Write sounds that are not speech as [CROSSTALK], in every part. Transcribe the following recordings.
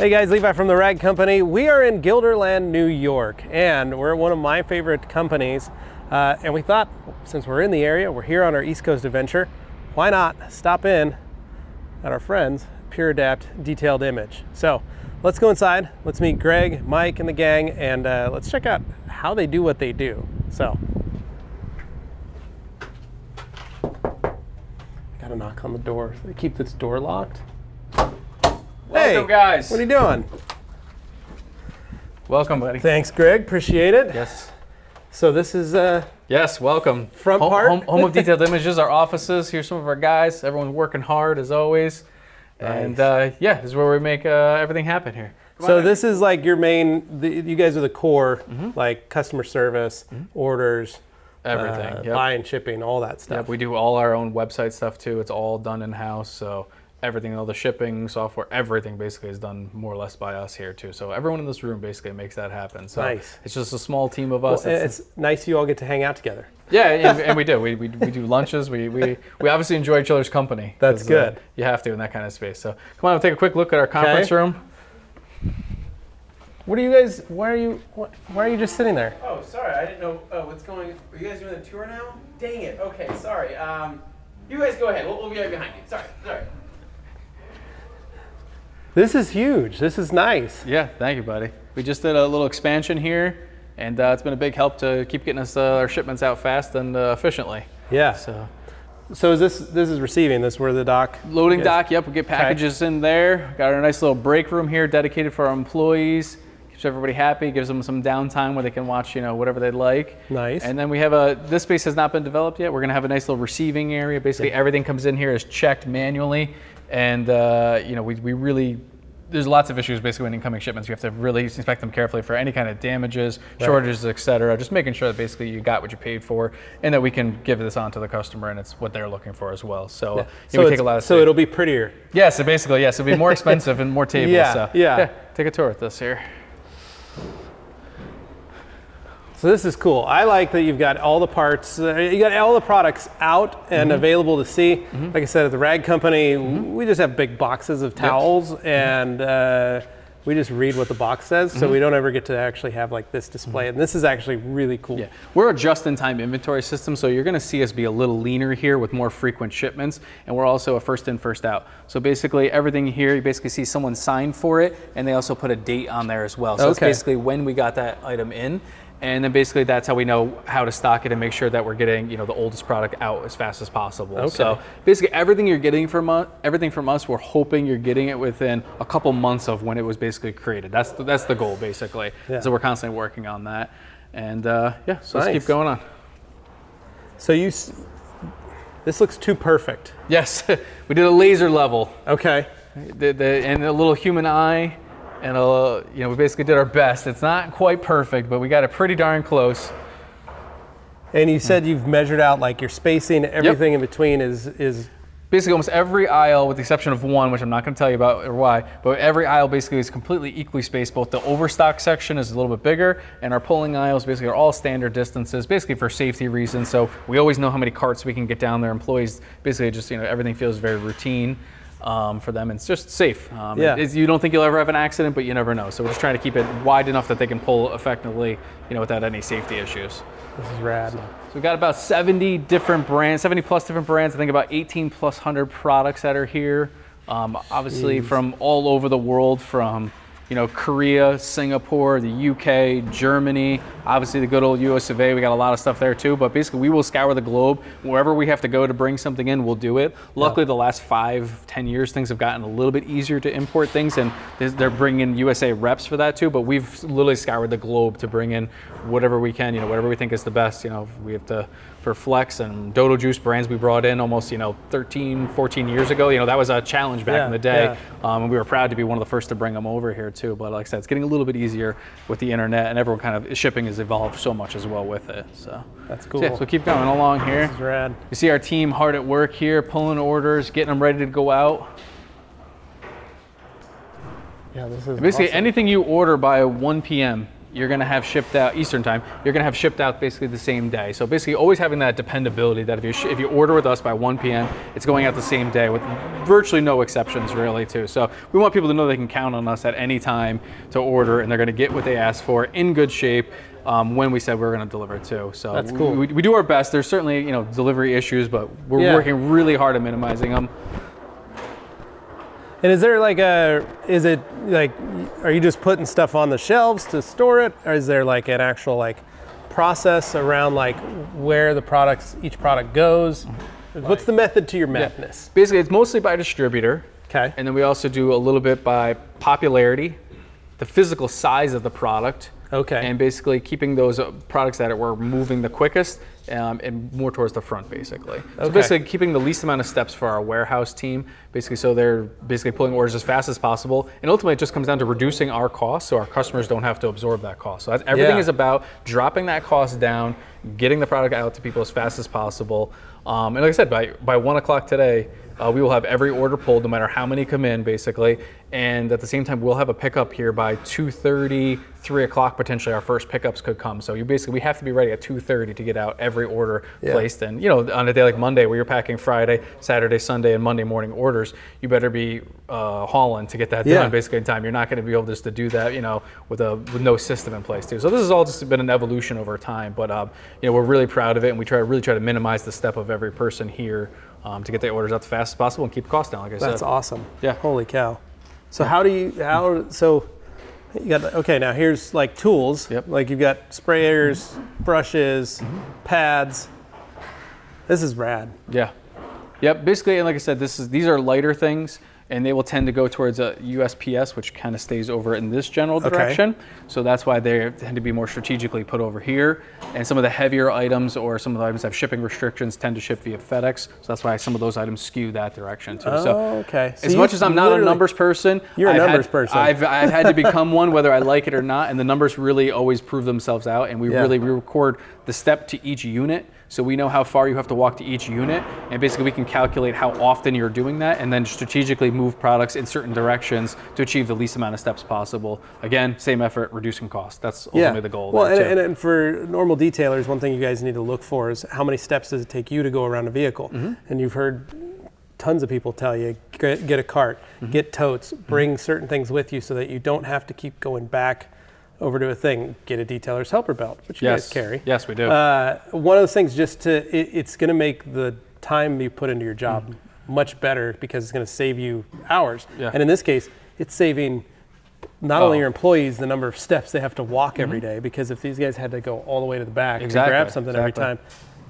Hey guys, Levi from the Rag Company. We are in Guilderland, New York, and we're one of my favorite companies. Uh, and we thought, since we're in the area, we're here on our East Coast adventure, why not stop in at our friends, Pure Adapt Detailed Image. So let's go inside, let's meet Greg, Mike, and the gang, and uh, let's check out how they do what they do. So, gotta knock on the door. They keep this door locked. Welcome, guys. What are you doing? Welcome, buddy. Thanks, Greg. Appreciate it. Yes. So this is uh, Yes, welcome. Front home, part? Home, home of [LAUGHS] Detailed Images, our offices. Here's some of our guys. Everyone's working hard as always. And uh, yeah, this is where we make uh, everything happen here. Come so on. this is like your main. The, you guys are the core, Mm-hmm. like customer service, orders, Everything, uh, yep. buying, shipping, all that stuff. Yep, we do all our own website stuff too. It's all done in house. So everything, all the shipping, software, everything basically is done more or less by us here too. So everyone in this room basically makes that happen. So Nice. it's just a small team of Well, us. It's- it's nice you all get to hang out together. Yeah, and, and we do. [LAUGHS] We, we, we do lunches. We, we, we obviously enjoy each other's company. That's 'cause, uh, good. you have to in that kind of space. So come on, we'll take a quick look at our conference Okay. room. What are you guys? Why are you? Why, why are you just sitting there? Oh, sorry, I didn't know uh, what's going. Are you guys doing the tour now? Dang it. Okay, sorry. Um, you guys go ahead. We'll, we'll be right behind you. Sorry, sorry. This is huge. This is nice. Yeah, thank you, buddy. We just did a little expansion here, and uh, it's been a big help to keep getting us uh, our shipments out fast and uh, efficiently. Yeah. So So is this this is receiving? This where the dock loading dock. Yep, we get packages in there. Got our nice little break room here dedicated for our employees. Keeps everybody happy. Gives them some downtime where they can watch, you know, whatever they'd like. Nice. And then we have a. This space has not been developed yet. We're gonna have a nice little receiving area. Basically, everything comes in here is checked manually, and uh, you know, we we really. There's lots of issues basically when incoming shipments. You have to really inspect them carefully for any kind of damages, shortages, et cetera. Just making sure that basically you got what you paid for, and that we can give this on to the customer, and it's what they're looking for as well. So, yeah, So, we take a lot of. so it'll be prettier. Yeah, so basically, yes, it'll be more expensive and more tables. Yeah, so, yeah. Take a tour with us here. So this is cool. I like that you've got all the parts, uh, you got all the products out Mm-hmm. and available to see. Like I said, at the Rag Company, Mm-hmm. we just have big boxes of towels and uh, we just read what the box says. So we don't ever get to actually have like this display. And this is actually really cool. Mm-hmm. Yeah, we're a just-in-time inventory system, so you're going to see us be a little leaner here with more frequent shipments, and we're also a first in, first out. So basically, everything here, you basically see someone sign for it, and they also put a date on there as well. So it's basically when we got that item in, and then basically that's how we know how to stock it and make sure that we're getting you know the oldest product out as fast as possible. So basically, everything you're getting from us, everything from us, we're hoping you're getting it within a couple months of when it was basically created. That's the, that's the goal basically. Yeah. So we're constantly working on that. And uh, yeah, so let's keep going on. So you, s- this looks too perfect. Yes, [LAUGHS] we did a laser level, Okay. the, the, and a little human eye, and a, you know we basically did our best. It's not quite perfect, but we got it pretty darn close. And you said you've measured out like your spacing, everything in between is, is Basically, almost every aisle, with the exception of one, which I'm not going to tell you about or why, but every aisle basically is completely equally spaced. Both the overstock section is a little bit bigger, and our pulling aisles basically are all standard distances, basically for safety reasons. So we always know how many carts we can get down there. Employees basically just you know everything feels very routine. Um, for them, and it's just safe. Um, Yeah. it- you don't think you'll ever have an accident, but you never know. So we're just trying to keep it wide enough that they can pull effectively, you know, without any safety issues. this is rad. So we've got about 70 different brands, 70 plus different brands. I think about 18 plus hundred products that are here. Um, obviously from all over the world, from you know Korea, Singapore, the UK, Germany. Obviously the good old US of A. We got a lot of stuff there too. But basically we will scour the globe wherever we have to go to bring something in. We'll do it. Luckily the last five, ten years things have gotten a little bit easier to import things, and they're- they're bringing USA reps for that too. But we've literally scoured the globe to bring in whatever we can. You know whatever we think is the best. You know we have to for Flex and Dodo Juice brands we brought in almost, you know, 13, 14 years ago. You know, that was a challenge back Yeah, in the day. yeah. Um, and we were proud to be one of the first to bring them over here too. But like I said, it's getting a little bit easier with the internet and everyone kind of, shipping has evolved so much as well with it. So That's so cool. yeah, so keep going along here. This is rad. You see our team hard at work here, pulling orders, getting them ready to go out. Yeah, this is Basically, awesome. anything you order by 1 p.m., you're going to have shipped out Eastern time. You're going to have shipped out basically the same day. So basically, always having that dependability that if you sh- if you order with us by 1 p.m., it's going out the same day with virtually no exceptions really too. So we want people to know they can count on us at any time to order, and they're going to get what they asked for in good shape. Um, when we said we are going to deliver too, so That's cool. We, we do our best. There's certainly you know delivery issues, but we're Yeah. working really hard at minimizing them. And is there like a, is it like, are you just putting stuff on the shelves to store it? Or is there like an actual like process around like where the products, each product goes? What's the method to your madness? Basically, it's mostly by distributor. Okay. And then we also do a little bit by popularity, the physical size of the product. Okay. And basically keeping those uh, products that were moving the quickest um, and more towards the front, basically. So basically keeping the least amount of steps for our warehouse team, basically so they're basically pulling orders as fast as possible. And ultimately, it just comes down to reducing our costs so our customers don't have to absorb that cost. So that's, everything Yeah. is about dropping that cost down, getting the product out to people as fast as possible. Um, and like I said, by, by one o'clock today, uh, we will have every order pulled, no matter how many come in, basically. And at the same time, we'll have a pickup here by 2:30, 3 o'clock. Potentially, our first pickups could come. So you basically we have to be ready at 2:30 to get out every order Yeah. placed. And you know, on a day like Monday, where you're packing Friday, Saturday, Sunday, and Monday morning orders, you better be uh, hauling to get that Yeah. done basically in time. You're not going to be able just to do that, you know, with a with no system in place too. So this has all just been an evolution over time. But um, you know, we're really proud of it, and we try to really try to minimize the step of every person here. Um, to get the orders out the fastest possible and keep costs down, like I said. That's awesome. Yeah. Holy cow. So how do you, how, so you got, okay, now here's like tools. Yep. Like you've got sprayers, brushes, pads. This is rad. Yeah. Yep. Basically, and like I said, this is these are lighter things, and they will tend to go towards a USPS, which kind of stays over in this general direction. Okay. So that's why they tend to be more strategically put over here. And some of the heavier items or some of the items that have shipping restrictions tend to ship via FedEx. So that's why some of those items skew that direction too. so Oh, okay. So as much as I'm not a numbers person, You're a I've numbers had, person. I've, I've had to [LAUGHS] become one, whether I like it or not. And the numbers really always prove themselves out. And we Yeah. really we record the step to each unit. So we know how far you have to walk to each unit, and basically we can calculate how often you're doing that, and then strategically move products in certain directions to achieve the least amount of steps possible. Again, same effort, reducing cost. That's ultimately the goal. Well, and, and, and for normal detailers, one thing you guys need to look for is how many steps does it take you to go around a vehicle? Mm-hmm. And you've heard tons of people tell you get, get a cart, Mm-hmm. get totes, bring certain things with you so that you don't have to keep going back over to a thing. Get a detailer's helper belt, which you yes, guys carry. Yes, we do. Uh, one of the things just to it, it's going to make the time you put into your job much better because it's going to save you hours. Mm-hmm. Yeah. And in this case, it's saving not only Oh. your employees the number of steps they have to walk every day because if these guys had to go all the way to the back Mm-hmm. Exactly, to grab something every time,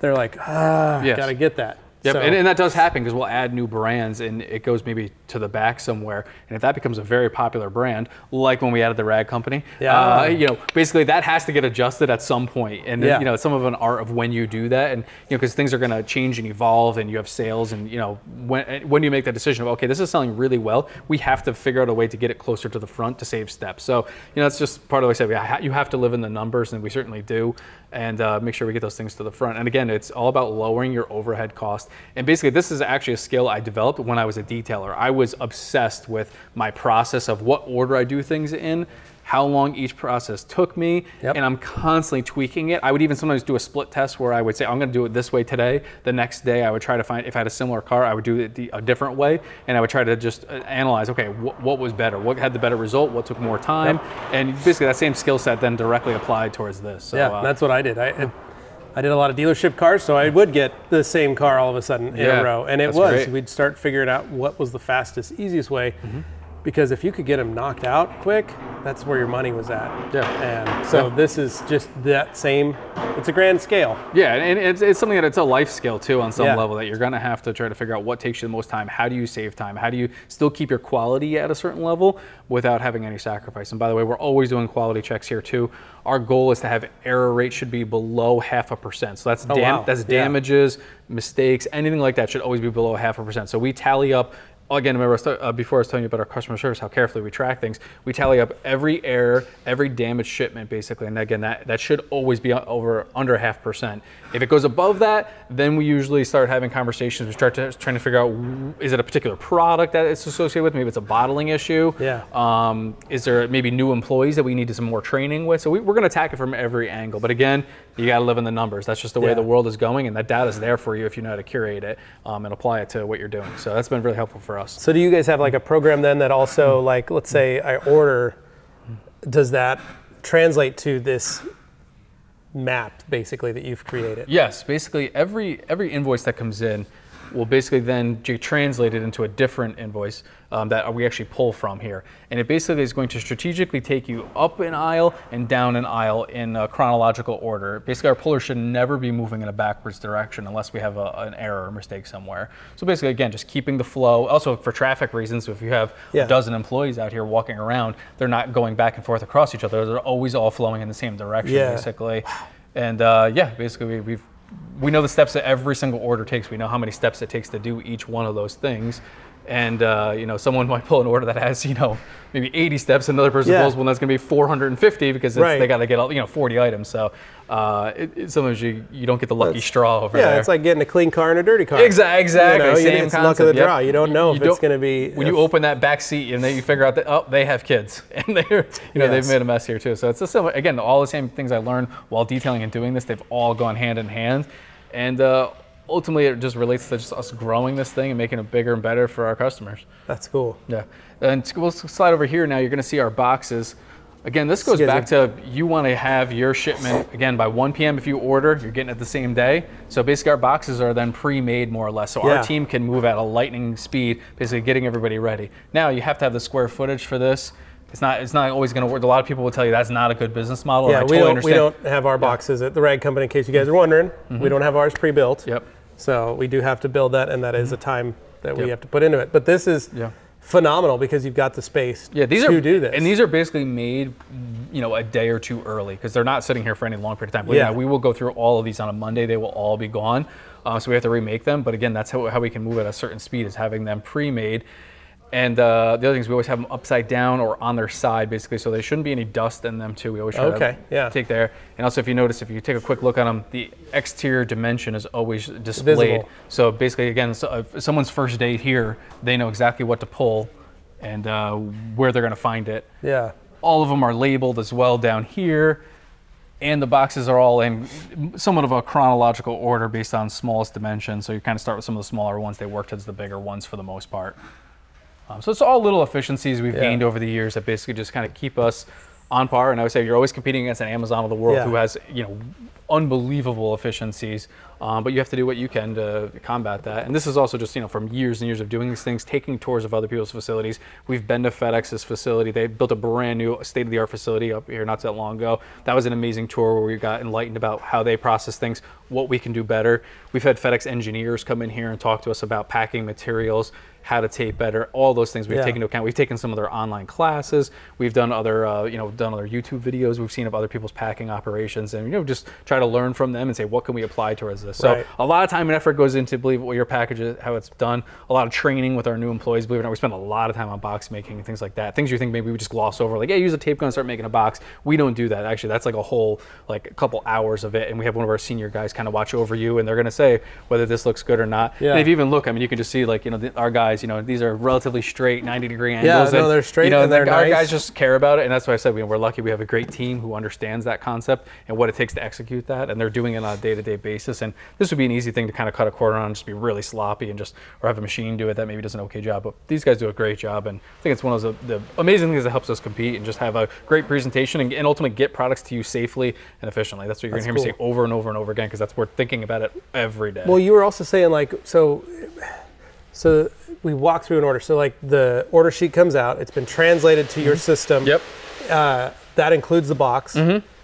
they're like, ah, Yes. got to get that. Yep, So- and, and that does happen because we'll add new brands and it goes maybe to the back somewhere. And if that becomes a very popular brand, like when we added the Rag Company, Yeah. uh, you know, basically that has to get adjusted at some point. And Yeah. you know, some of an art of when you do that, and you know, because things are going to change and evolve, and you have sales, and you know, when when you make that decision of okay, this is selling really well, we have to figure out a way to get it closer to the front to save steps. So you know, that's just part of what I said. You have to live in the numbers, and we certainly do, and uh, make sure we get those things to the front. And again, it's all about lowering your overhead cost. And basically, this is actually a skill I developed when I was a detailer. I was obsessed with my process of what order I do things in. How long each process took me, Yep. and I'm constantly tweaking it. I would even sometimes do a split test where I would say, I'm going to do it this way today. The next day, I would try to find, if I had a similar car, I would do it the, a different way. And I would try to just uh, analyze, okay, wh- what was better? What had the better result? What took more time? And basically, that same skill set then directly applied towards this. So, yeah, uh, that's what I did. I, I did a lot of dealership cars, so I would get the same car all of a sudden in Yeah, a row, and it was. great. We'd start figuring out what was the fastest, easiest way, Mm-hmm. Because if you could get them knocked out quick, that's where your money was at. Yeah. And so Yeah. this is just that same. It's a grand scale. Yeah, and it's, it's something that it's a life skill too on some Yeah. level that you're gonna have to try to figure out what takes you the most time. How do you save time? How do you still keep your quality at a certain level without having any sacrifice? And by the way, we're always doing quality checks here too. Our goal is to have error rate should be below half a percent. So that's Oh, dam- wow. that's Yeah. damages, mistakes, anything like that should always be below half a percent. So we tally up again, remember I was ta- uh, before I was telling you about our customer service, how carefully we track things. We tally up every error, every damaged shipment, basically, and again, that, that should always be over under half percent. If it goes above that, then we usually start having conversations. We start to, trying to figure out is it a particular product that it's associated with? Maybe it's a bottling issue. Yeah. Um, is there maybe new employees that we need some more training with? So we, we're going to attack it from every angle. But again, you got to live in the numbers. That's just the way Yeah. the world is going, and that data is there for you if you know how to curate it um, and apply it to what you're doing. So that's been really helpful for us. So do you guys have like a program then that also like let's say I order, does that translate to this map basically that you've created? Yes, basically every every invoice that comes in will basically then translate it into a different invoice um, that we actually pull from here, and it basically is going to strategically take you up an aisle and down an aisle in a chronological order. Basically, our puller should never be moving in a backwards direction unless we have a, an error or mistake somewhere. So basically, again, just keeping the flow. Also for traffic reasons, if you have Yeah. a dozen employees out here walking around, they're not going back and forth across each other. They're always all flowing in the same direction, Yeah. basically. And uh, yeah, basically we, we've we know the steps that every single order takes. We know how many steps it takes to do each one of those things. And uh, you know, someone [LAUGHS] might pull an order that has you know maybe 80 steps, another person Yeah. pulls one that's going to be 450 because it's, Right. they got to get all- you know 40 items. So uh, it, it- sometimes you you don't get the lucky That's- straw over Yeah, there. it's like getting a clean car and a dirty car. Exactly, exactly. You know, you- Same it's luck of the yep. draw. You don't know if it's don't- gonna be- [LAUGHS] When you open that back seat and then you figure out that oh they have kids [LAUGHS] and they're you know Yes. they've made a mess here too. So it's a similar again all the same things I learned while detailing and doing this. They've all gone hand in hand, and uh, ultimately it just relates to just us growing this thing and making it bigger and better for our customers. That's cool. Yeah, and we'll slide over here now. You're going to see our boxes. Again, this goes back to you want to have your shipment again by 1 p.m. If you order, you're getting it the same day. So basically, our boxes are then pre-made more or less. So Yeah. our team can move at a lightning speed, basically getting everybody ready. Now you have to have the square footage for this. It's not. It's not always going to work. A lot of people will tell you that's not a good business model. Yeah, we totally don't we don't have our boxes at the rag company. In case you guys are wondering, mm-hmm. we don't have ours pre-built. Yep. So we do have to build that, and that is a time that we have to put into it. But this is Yeah. phenomenal because you've got the space Yeah, these to are do this. and these are basically made, you know, a day or two early because they're not sitting here for any long period of time. Believe me, Yeah. we will go through all of these on a Monday. They will all be gone, uh, so we have to remake them. But again, that's how, how we can move at a certain speed is having them pre-made. And uh, the other thing is we always have them upside down or on their side, basically, so there shouldn't be any dust in them too. We always try Okay, to yeah. take there. And also, if you notice, if you take a quick look at them, the exterior dimension is always displayed. Visible. So basically, again, so someone's first day here, they know exactly what to pull and uh, where they're going to find it. yeah. All of them are labeled as well down here, and the boxes are all in somewhat of a chronological order based on smallest dimension. So you kind of start with some of the smaller ones, they work towards the bigger ones for the most part. Um, so it's all little efficiencies we've Yeah. gained over the years that basically just kind of keep us on par. And I would say you're always competing against an Amazon of the world Yeah. who has you know unbelievable efficiencies, um, but you have to do what you can to combat that. And this is also just you know from years and years of doing these things, taking tours of other people's facilities. We've been to FedEx's facility. They built a brand new state-of-the-art facility up here not that long ago. That was an amazing tour where we got enlightened about how they process things, what we can do better. We've had FedEx engineers come in here and talk to us about packing materials, how to tape better, all those things we've Yeah. taken into account. We've taken some of their online classes. We've done other, uh, you know, done other YouTube videos. We've seen of other people's packing operations, and you know, just try to learn from them and say what can we apply towards this. So Right. a lot of time and effort goes into believe what your package is, how it's done. A lot of training with our new employees. Believe it or not, we spend a lot of time on box making and things like that. Things you think maybe we just gloss over, like yeah, use a tape gun and start making a box. We don't do that. Actually, that's like a whole like a couple hours of it, and we have one of our senior guys kind of watch over you, and they're gonna say whether this looks good or not. Yeah. And if you even look, I mean, you can just see like you know the, our guys. You know, these are relatively straight, 90 degree angles. Yeah, no, and, they're straight You know, and they're the- our nice. guys just care about it, and that's why I said we, we're lucky. We have a great team who understands that concept and what it takes to execute that, and they're doing it on a day-to-day basis. And this would be an easy thing to kind of cut a corner on, and just be really sloppy, and just or have a machine do it that maybe does an okay job. But these guys do a great job, and I think it's one of those, the amazing things that helps us compete and just have a great presentation and, and ultimately get products to you safely and efficiently. That's what you're gonna hear me say over and over and over again because that's we're thinking about it every day. Well, you were also saying like so. So we walk through an order. So like the order sheet comes out. It's been translated to your system. yep. Uh, that includes the box.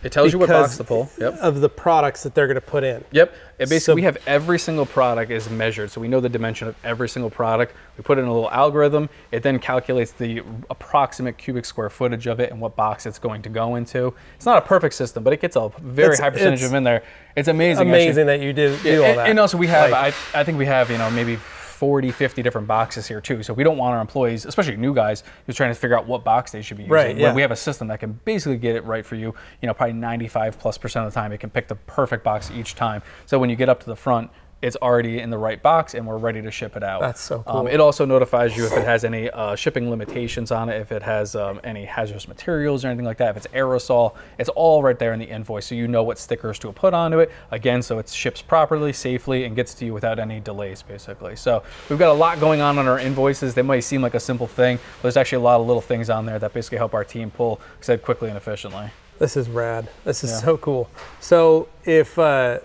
It tells you what box to pull. Yep. Of the products that they're going to put in. Yep. It basically, So- we have every single product is measured, so we know the dimension of every single product. We put in a little algorithm. It then calculates the approximate cubic square footage of it and what box it's going to go into. It's not a perfect system, but it gets a very high percentage of them in there. It's amazing. actually. Amazing that you do do Yeah, all and, that. and also we have, Like- I, I think we have, you know, maybe 40, 50 different boxes here too. So we don't want our employees, especially new guys, who's trying to figure out what box they should be using. Right, yeah. We have a system that can basically get it right for you. You know, probably 95 plus percent of the time, it can pick the perfect box each time. So when you get up to the front, it's already in the right box and we're ready to ship it out. That's so Um, cool. it also notifies you if it has any uh, shipping limitations on it, if it has um, any hazardous materials or anything like that, if it's aerosol, it's all right there in the invoice, so you know what stickers to put onto it. Again, so it ships properly, safely, and gets to you without any delays, basically. So we've got a lot going on on our invoices. They might seem like a simple thing, but there's actually a lot of little things on there that basically help our team pull, said, quickly and efficiently. This is rad. This is Yeah. so cool. So if uh,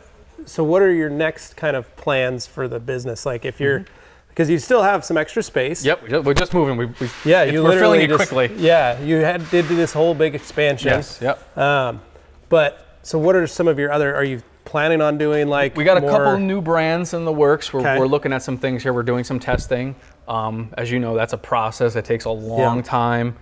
so, what are your next kind of plans for the business? Like if you're because you still have some extra space. Yep, we're just moving. We, we, Yeah, you we're literally filling it just- quickly. Yeah, you had did do this whole big expansion. Yes, yep. Um, but so what are some of your other? Are you planning on doing like We got a more- couple new brands in the works. We're, Okay. we're looking at some things here. We're doing some testing. Um, as you know, that's a process. It takes a long Yeah. time.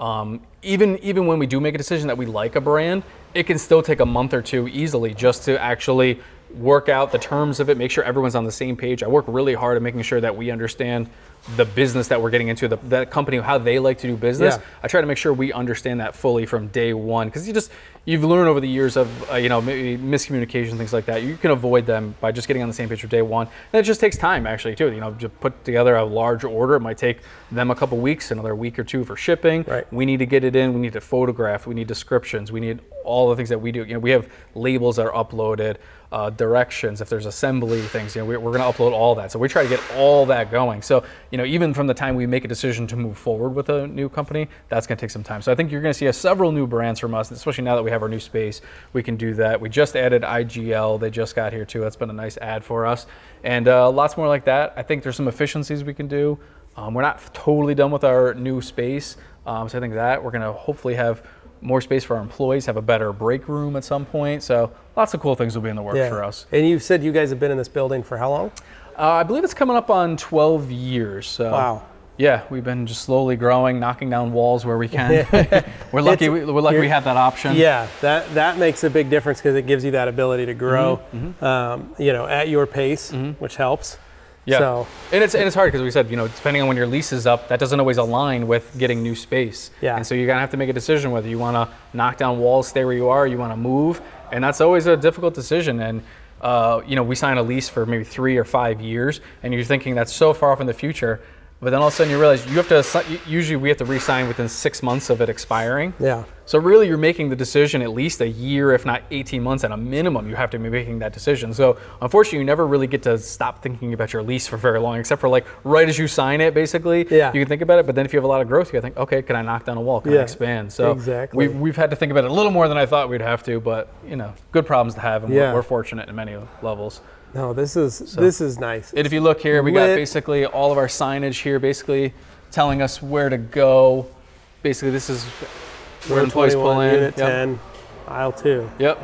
Um, even even when we do make a decision that we like a brand, it can still take a month or two easily just to actually work out the terms of it, make sure everyone's on the same page. I work really hard at making sure that we understand the business that we're getting into, the, that company, how they like to do business. Yeah. I try to make sure we understand that fully from day one because you just you've learned over the years of uh, you know maybe miscommunication things like that. You can avoid them by just getting on the same page from day one, and it just takes time actually too. You know, to put together a large order, it might take them a couple weeks, another week or two for shipping. Right. We need to get it in. We need to photograph. We need descriptions. We need all the things that we do. You know, we have labels that are uploaded. Uh, directions, if there's assembly things, you know, we're, we're going to upload all that. So we try to get all that going. So, you know, even from the time we make a decision to move forward with a new company, that's going to take some time. So I think you're going to see a several new brands from us, especially now that we have our new space. We can do that. We just added IGL. They just got here too. That's been a nice ad for us, and uh, lots more like that. I think there's some efficiencies we can do. Um, we're not totally done with our new space, um, so I think that we're going to hopefully have more space for our employees, have a better break room at some point. So lots of cool things will be in the works Yeah. for us. And you said you guys have been in this building for how long? Uh, I believe it's coming up on 12 years. So Wow. Yeah, we've been just slowly growing, knocking down walls where we can. [LAUGHS] we're lucky. We, we're lucky we have that option. Yeah, that that makes a big difference because it gives you that ability to grow, Mm-hmm, Um, you know, at your pace, which helps. Yeah. So And it's and it's hard because we said you know depending on when your lease is up, that doesn't always align with getting new space. Yeah. And so you're gonna have to make a decision whether you want to knock down walls, stay where you are, you want to move, and that's always a difficult decision. And uh, you know we sign a lease for maybe three or five years, and you're thinking that's so far off in the future. But then all of a sudden you realize you have to. Usually we have to re-sign within six months of it expiring. yeah, So really, you're making the decision at least a year, if not 18 months at a minimum. You have to be making that decision. So unfortunately, you never really get to stop thinking about your lease for very long, except for like right as you sign it, basically. Yeah. You can think about it, but then if you have a lot of growth, you think, okay, can I knock down a wall? Can I expand? So exactly. we've, we've had to think about it a little more than I thought we'd have to, but you know, good problems to have, and Yeah. we're, we're fortunate in many levels. No, this is this is nice. And if you look here, we got basically all of our signage here, basically telling us where to go. Basically, this is where employees pull 21, in. Unit Yep. 10, aisle two. Yep.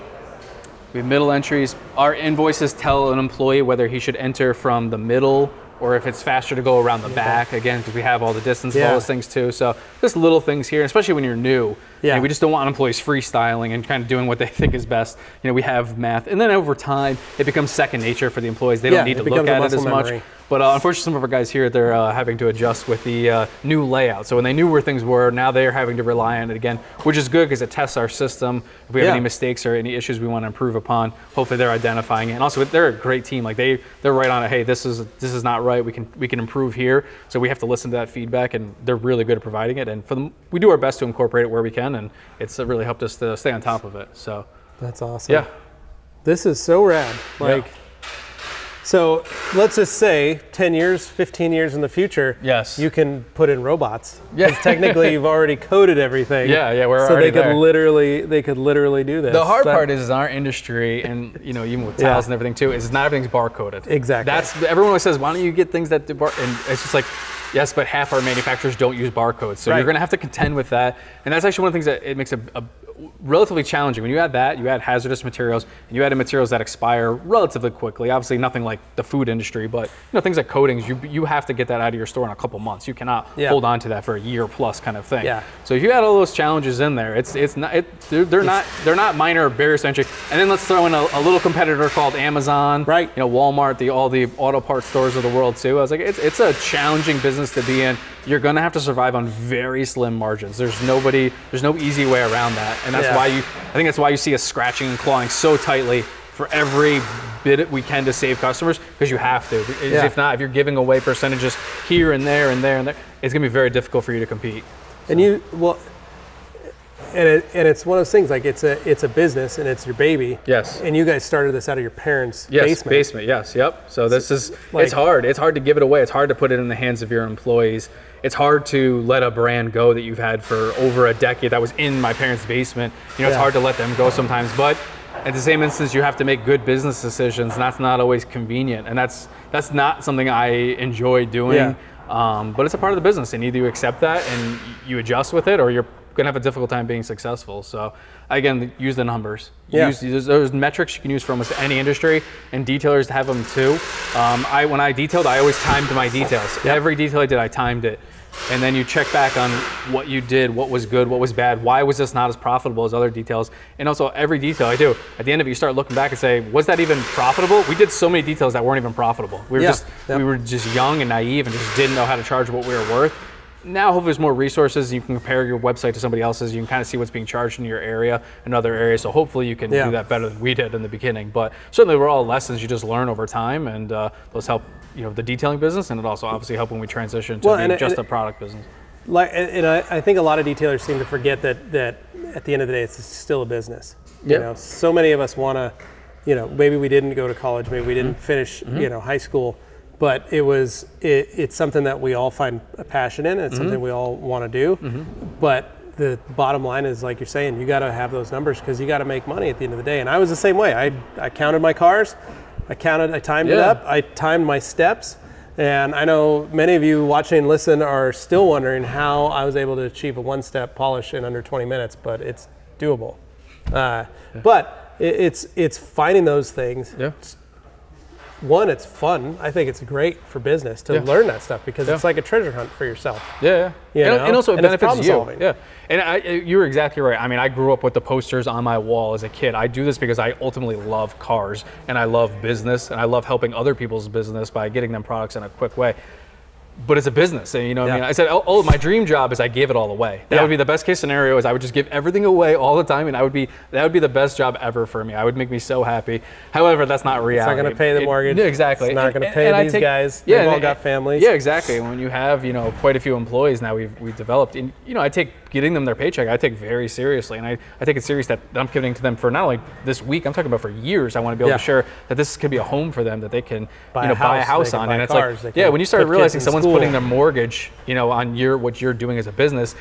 We have middle entries. Our invoices tell an employee whether he should enter from the middle or if it's faster to go around the back again because we have all the distance and Yeah. all those things too. So just little things here, especially when you're new. Yeah. And we just don't want employees freestyling and kind of doing what they [LAUGHS] think is best. You know, we have math, and then over time it becomes second nature for the employees. They Yeah, don't need to look at it as muscle much. But uh, unfortunately, some of our guys here, they're uh, having to adjust with the uh, new layout. So when they knew where things were, now they're having to rely on it again, which is good because it tests our system. If we have Yeah. any mistakes or any issues we want to improve upon, hopefully they're identifying it. And also, they're a great team. Like they, they're right on it. Hey, this is this is not right. We can we can improve here. So we have to listen to that feedback, and they're really good at providing it. And for them, we do our best to incorporate it where we can, and it's really helped us to stay on top of it. So That's awesome. yeah, This is so rad. Like, so let's just say 10 years, 15 years in the future, Yes. you can put in robots. Yeah. technically you've already coded everything. Yeah, yeah, we're So already they could there. literally, they could literally do this. The hard That- part is, in our industry, and you know, even with Yeah. and everything too, is not everything's barcoded. Exactly. That's everyone always says, why don't you get things that do bar? And it's just like, yes, but half our manufacturers don't use barcodes, so Right. you're going to have to contend with that. And that's actually one of the things that it makes a, a relatively challenging. When you add that, you add hazardous materials, and you add in materials that expire relatively quickly. Obviously, nothing like the food industry, but you know things like coatings, you you have to get that out of your store in a couple months. You cannot Yeah. hold on to that for a year plus kind of thing. Yeah. So if you add all those challenges in there, it's it's not it, they're, they're not they're not minor barriers to entry. And then let's throw in a, a little competitor called Amazon, Right. You know, Walmart, the all the auto parts stores of the world too. I was like, it's it's a challenging business to be in. You're gonna have to survive on very slim margins. There's nobody, there's no easy way around that, and that's Yeah. why you. I think that's why you see us scratching and clawing so tightly for every bit we can to save customers because you have to. Yeah. If not, if you're giving away percentages here and there and there and there, it's gonna be very difficult for you to compete. And you well, and it, and it's one of those things like it's a it's a business and it's your baby. Yes. And you guys started this out of your parents' Yes, basement. basement. Yes, yep. So this is like- it's hard. It's hard to give it away. It's hard to put it in the hands of your employees. It's hard to let a brand go that you've had for over a decade that was in my parents' basement. You know, it's hard to let them go sometimes, but at the same instance, you have to make good business decisions, and that's not always convenient. And that's that's not something I enjoy doing. Yeah. Um, but it's a part of the business, and either you accept that and you adjust with it, or you're going to have a difficult time being successful. So, again, use the numbers. Yeah. Use, there's, there's metrics you can use for almost any industry, and detailers have them too. Um, I when I detailed, I always timed my details. Every detail I did, I timed it, and then you check back on what you did, what was good, what was bad, why was this not as profitable as other details, and also every detail I do. At the end of it, you start looking back and say, was that even profitable? We did so many details that weren't even profitable. We were Yeah. just Yep. we were just young and naive and just didn't know how to charge what we were worth. Now, hopefully, there's more resources. You can compare your website to somebody else's. You can kind of see what's being charged in your area and other areas. So hopefully, you can Yeah. do that better than we did in the beginning. But certainly, we're all lessons you just learn over time, and uh, those help. You know, the detailing business, and it also obviously help when we transition to Well, being and it- just a product business. Like, and I, I think a lot of detailers seem to forget that that at the end of the day, it's still a business. You know, so many of us want to, you know, maybe we didn't go to college, maybe we didn't Mm-hmm. finish, you know, high school, but it was it, it's something that we all find a passion in. Mm-hmm. It's something we all want to do, but. The bottom line is, like you're saying, you got to have those numbers because you got to make money at the end of the day. And I was the same way. I, I counted my cars, I counted, I timed it up, I timed my steps, and I know many of you watching and listen are still wondering how I was able to achieve a one-step polish in under 20 minutes, but it's doable. Uh, But it, it's it's finding those things. Yeah. One, it's fun. I think it's great for business to Yeah. learn that stuff because it's like a treasure hunt for yourself. Yeah, yeah. You and, and also it And it's benefits you. solving. Yeah. And I, you're exactly right. I mean, I grew up with the posters on my wall as a kid. I do this because I ultimately love cars and I love business and I love helping other people's business by getting them products in a quick way. But it's a business, and you know, what I mean, I said, oh, oh, my dream job is I gave it all away. That Yeah. would be the best case scenario. Is I would just give everything away all the time, and I would be that would be the best job ever for me. I would make me so happy. However, that's not reality. It's not going to pay the It- mortgage. yeah, exactly. It's not And- going to pay and I these take- guys. yeah, They've all got families. Yeah, exactly. When you have you know quite a few employees now, we've we've developed. And you know, I take getting them their paycheck. I take very seriously, and I, I take it serious that I'm giving to them for not only this week. I'm talking about for years. I want to be able Yeah. to share that this could be a home for them that they can Buy you know a buy a house, house on. and it's cars, they like yeah, when you start realizing someone's school. putting their mortgage you know on your what you're doing as a business.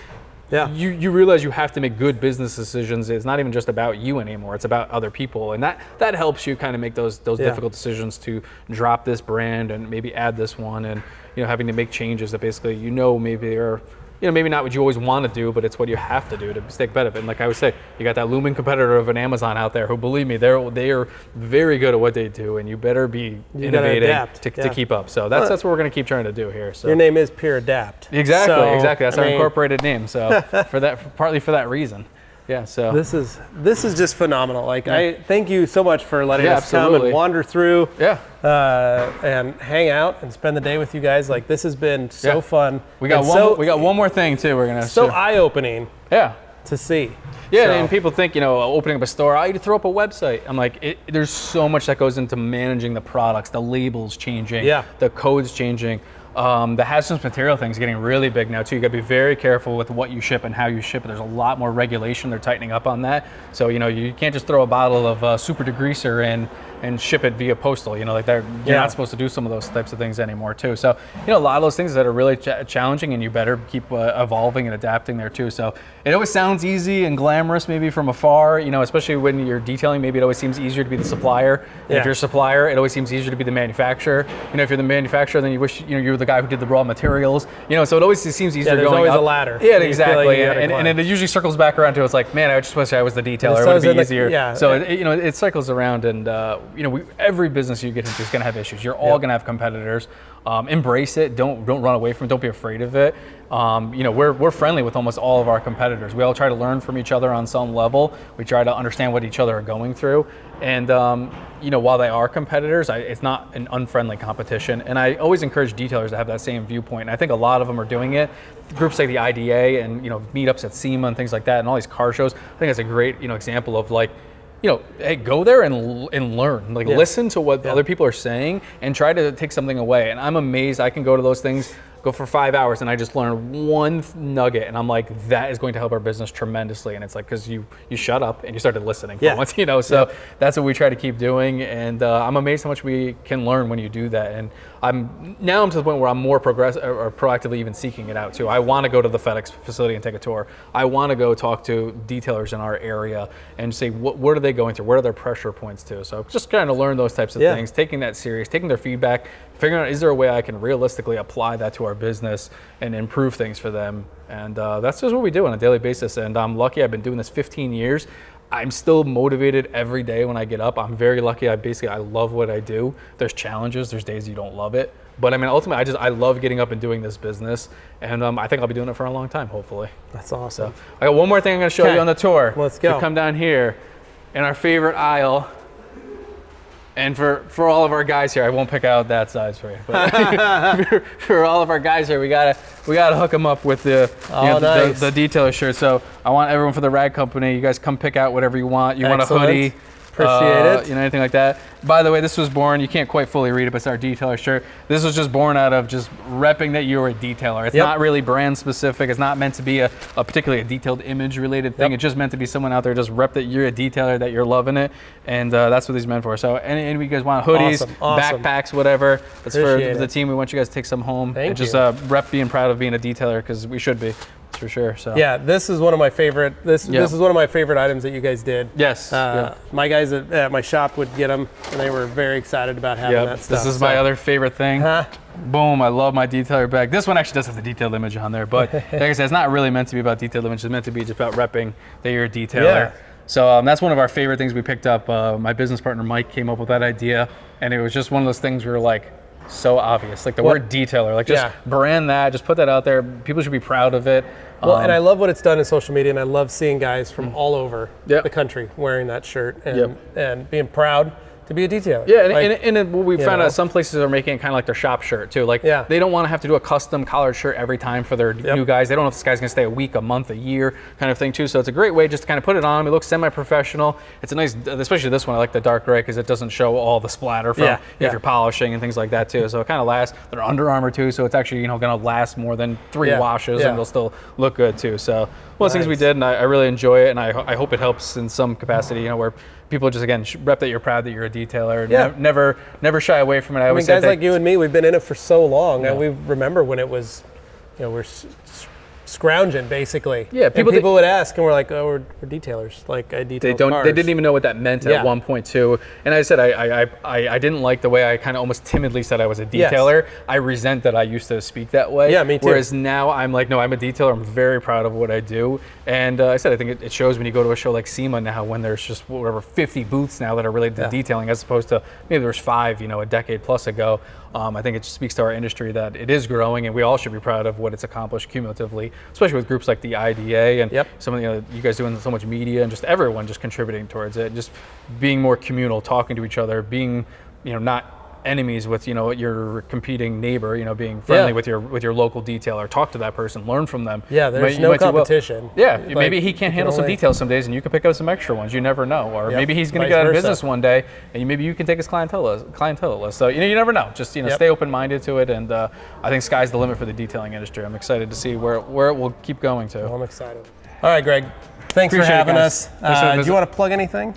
Yeah. You, you realize you have to make good business decisions. It's not even just about you anymore. It's about other people, and that that helps you kind of make those those Yeah. difficult decisions to drop this brand and maybe add this one, and you know having to make changes that basically you know maybe are you know maybe not what you always want to do, but it's what you have to do to stay competitive. And like I would say, you got that looming competitor of an Amazon out there who, believe me, they're they are very good at what they do, and you better be gotta innovating to, yeah. to keep up. So that's Well, that's what we're going to keep trying to do here. So Your name is Pure Adapt. Exactly, So, exactly. That's I our mean, incorporated name. So [LAUGHS] for that, partly for that reason. Yeah. So This is this is just phenomenal. Like I thank you so much for letting Yeah, us come and wander through yeah, uh, and hang out and spend the day with you guys. Like this has been so Yeah. fun. we got and one. So, we got one more thing too. We're gonna. so share. eye opening yeah. to see. Yeah, So- and people think you know opening up a store. I need to throw up a website. I'm like, it, there's so much that goes into managing the products, the labels changing, Yeah. the codes changing. Um, the hazardous material thing is getting really big now too. You got to be very careful with what you ship and how you ship. There's a lot more regulation. They're tightening up on that. So you know you can't just throw a bottle of uh, super degreaser in and ship it via postal. You know, like they're you're Yeah. not supposed to do some of those types of things anymore too. So you know a lot of those things that are really ch- challenging, and you better keep uh, evolving and adapting there too. So it always sounds easy and glamorous maybe from afar. You know, especially when you're detailing, maybe it always seems easier to be the supplier. Yeah. If you're a supplier, it always seems easier to be the manufacturer. You know, if you're the manufacturer, then you wish you know you were the guy who did the raw materials. You know, so it always seems easier there's going always up. a ladder Yeah, exactly. like gotta and, and, it usually circles back around to it's like, man, I just wish I was the detailer. It would it be like- easier. yeah. So it, you know, it cycles around, and uh, you know, we, every business you get into is going to have issues. You're all Yep. going to have competitors. Um, embrace it. Don't don't run away from it. Don't be afraid of it. Um, you know, we're, we're friendly with almost all of our competitors. We all try to learn from each other on some level. We try to understand what each other are going through. And, um, you know, while they are competitors, I, it's not an unfriendly competition. And I always encourage detailers to have that same viewpoint. And I think a lot of them are doing it. Groups like the IDA and, you know, meetups at SEMA and things like that and all these car shows, I think that's a great, you know, example of like, you know, hey, go there and, and learn. Like, Yeah. listen to what Yeah. other people are saying and try to take something away. And I'm amazed I can go to those things, go for five hours, and I just learn one nugget, and I'm like, that is going to help our business tremendously. And it's like, because you you shut up and you started listening for Yeah. once, [LAUGHS] you know. So that's what we try to keep doing, and uh, I'm amazed how much we can learn when you do that. And I'm now I'm to the point where I'm more progress or, proactively even seeking it out too. I want to go to the FedEx facility and take a tour. I want to go talk to detailers in our area and say what what are they going through, what are their pressure points to? So just kind of learn those types of Yeah. things, taking that serious, taking their feedback, figuring out is there a way I can realistically apply that to our business and improve things for them. And uh, that's just what we do on a daily basis. And I'm lucky I've been doing this 15 years. I'm still motivated every day when I get up. I'm very lucky. I basically I love what I do. There's challenges. There's days you don't love it, but I mean ultimately I just I love getting up and doing this business, and um, I think I'll be doing it for a long time. Hopefully. That's awesome. I got one more thing I'm going to show Okay. you on the tour. Let's So go. come down here in our favorite aisle. And for, for all of our guys here, I won't pick out that size for you. But [LAUGHS] for, for all of our guys here, we gotta we gotta hook them up with the you Oh, know, the- nice. the, detailer shirt. So I want everyone for the rag company. You guys come pick out whatever you want. You want a hoodie? Appreciate uh, it. You know anything like that? By the way, this was born. You can't quite fully read it, but it's our detailer shirt. This was just born out of just repping that you were a detailer. It's Yep. not really brand specific. It's not meant to be a, a particularly a detailed image related thing. Yep. It's just meant to be someone out there just rep that you're a detailer, that you're loving it, and uh, that's what these meant for. So, any, any of you guys want hoodies, Awesome, awesome. backpacks, whatever, that's Appreciate for the it. team. We want you guys to take some home Thank and just uh, rep being proud of being a detailer because we should be, for sure. So Yeah, this is one of my favorite. This Yeah. this is one of my favorite items that you guys did. Yes. Uh, My guys at, at my shop would get them, and they were very excited about having Yep. that stuff. This is my other favorite thing. Huh? Boom, I love my detailer bag. This one actually does have the detailed image on there, but [LAUGHS] like I said, it's not really meant to be about detailed image. It's meant to be just about repping that you're a detailer. Yeah. So um, that's one of our favorite things we picked up. Uh, my business partner Mike came up with that idea, and it was just one of those things we were like, so obvious. Like the Well- word detailer, like just Yeah. brand that, just put that out there. People should be proud of it. Well, and Um, I love what it's done in social media, and I love seeing guys from all over Yep. the country wearing that shirt and Yep. and being proud to be a detailer. Yeah, and, Like, and, and what we found know? out some places are making it kind of like their shop shirt too. Like Yeah. they don't want to have to do a custom collared shirt every time for their Yep. new guys. They don't know if this guy's gonna stay a week, a month, a year, kind of thing too. So it's a great way just to kind of put it on. It looks semi-professional. It's a nice, especially this one. I like the dark gray because it doesn't show all the splatter from Yeah, if yeah. you're polishing and things like that too. So it kind of lasts. They're Under Armour too, so it's actually you know gonna last more than three washes and they'll still look good too. So one of the things we did, and I, I really enjoy it, and I, I hope it helps in some capacity. You know where. People just again rep that you're proud that you're a detailer. and Yeah. nev- never, never shy away from it. I I always say guys like you and me, we've been in it for so long, and we remember when it was, you know, we're scrounging basically. Yeah, people people, would ask, and we're like, oh, we're, we're detailers. Like I detail they don't. cars. They didn't even know what that meant Yeah. at one point too. And I said I, I, I, I didn't like the way I kind of almost timidly said I was a Yes. detailer. I resent that I used to speak that way. Yeah, me too. Whereas now I'm like, no, I'm a detailer. I'm very proud of what I do. And uh, I said I think it, it shows when you go to a show like SEMA now, when there's just whatever 50 booths now that are related to Yeah. detailing, as opposed to maybe there's five, you know, a decade plus ago. Um, I think it speaks to our industry that it is growing, and we all should be proud of what it's accomplished cumulatively, especially with groups like the IDA and Yep. some of the, you, know, you guys doing so much media and just everyone just contributing towards it, just being more communal, talking to each other, being, you know, not enemies with you know your competing neighbor, you know, being friendly Yeah. with your with your local detailer. Talk to that person, learn from them. Yeah, there's might- no do well. competition. Yeah, Like, maybe he can't can handle some details some days, and you can pick up some extra ones. You never know, or Yep, maybe he's going to get out of business one day, and maybe you can take his clientele clientele list. So you know, you never know. Just you know, Yep. stay open minded to it, and uh, I think sky's the limit for the detailing industry. I'm excited to see where where it will keep going to. I'm excited. All right, Greg. Thanks Appreciate for having us. Thanks for the Uh, do you want to plug anything?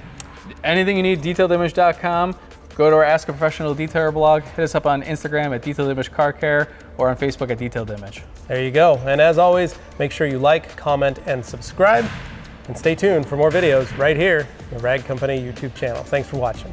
anything you need, detailedimage.com. Go to our Ask a Professional Detailer blog. Hit us up on Instagram at Detailed Image Car Care or on Facebook at Detailed Image. There you go. And as always, make sure you like, comment, and subscribe. And stay tuned for more videos right here, the Rag Company YouTube channel. Thanks for watching.